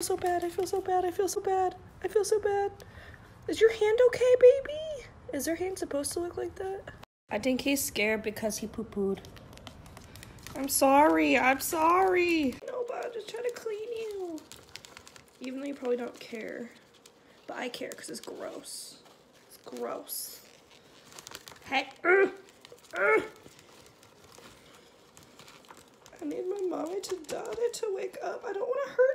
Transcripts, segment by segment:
so bad. I feel so bad. I feel so bad. I feel so bad. Is your hand okay, baby? Is your hand supposed to look like that? I think he's scared because he poo pooed. I'm sorry. I'm sorry. No, but I'm just trying to clean you. Even though you probably don't care. But I care because it's gross. It's gross. Hey. Uh, uh. I need my mommy to daddy to wake up. I don't want to hurt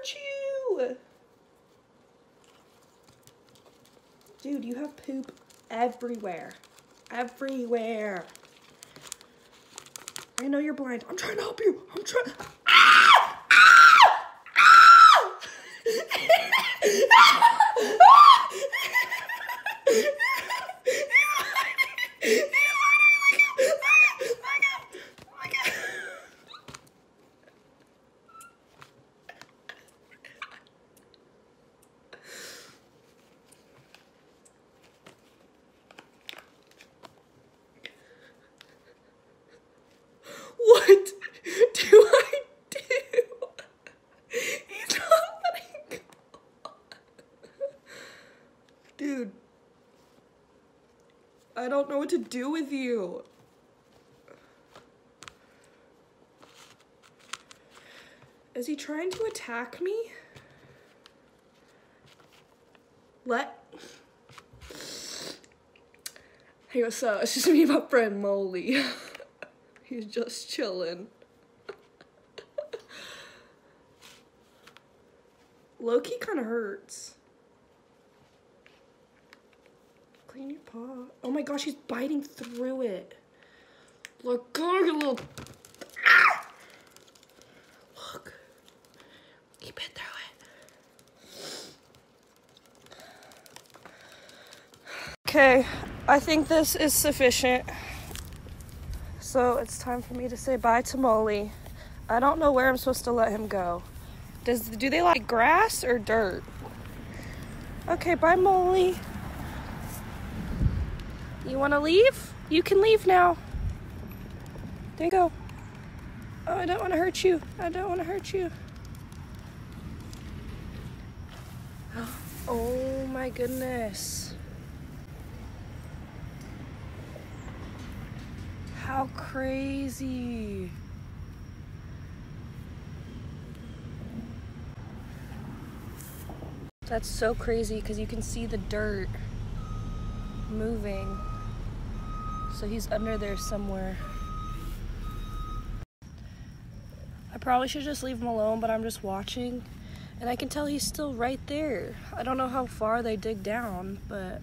Dude, you have poop everywhere. Everywhere. I know you're blind. I'm trying to help you. I'm trying. Ah! Ah! Ah! What do I do? He's not letting go. Dude. I don't know what to do with you. Is he trying to attack me? Let. Hey, what's up? It's just me my friend Molly. He's just chilling. Loki kind of hurts. Clean your paw. Oh my gosh, he's biting through it. Look, good, you little. Ah! Look. He bit through it. Okay, I think this is sufficient. So it's time for me to say bye to Molly. I don't know where I'm supposed to let him go. Does do they like grass or dirt? Okay, bye Molly. You want to leave? You can leave now. There you go. Oh, I don't want to hurt you. I don't want to hurt you. Oh my goodness. How crazy. That's so crazy because you can see the dirt moving. So he's under there somewhere. I probably should just leave him alone, but I'm just watching. And I can tell he's still right there. I don't know how far they dig down, but...